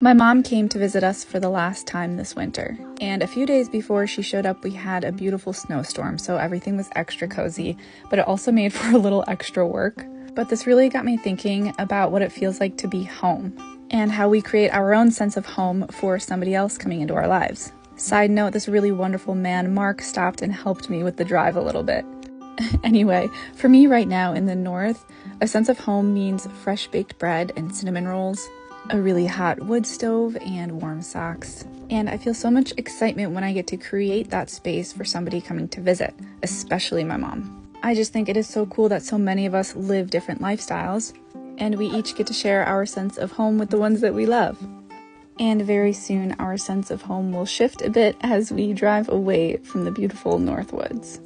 My mom came to visit us for the last time this winter, and a few days before she showed up, we had a beautiful snowstorm, so everything was extra cozy, but it also made for a little extra work. But this really got me thinking about what it feels like to be home and how we create our own sense of home for somebody else coming into our lives. Side note, this really wonderful man, Mark, stopped and helped me with the drive a little bit. anyway, for me right now in the north, a sense of home means fresh baked bread and cinnamon rolls, a really hot wood stove, and warm socks. And I feel so much excitement when I get to create that space for somebody coming to visit, especially my mom. I just think it is so cool that so many of us live different lifestyles, and we each get to share our sense of home with the ones that we love. And very soon, our sense of home will shift a bit as we drive away from the beautiful Northwoods.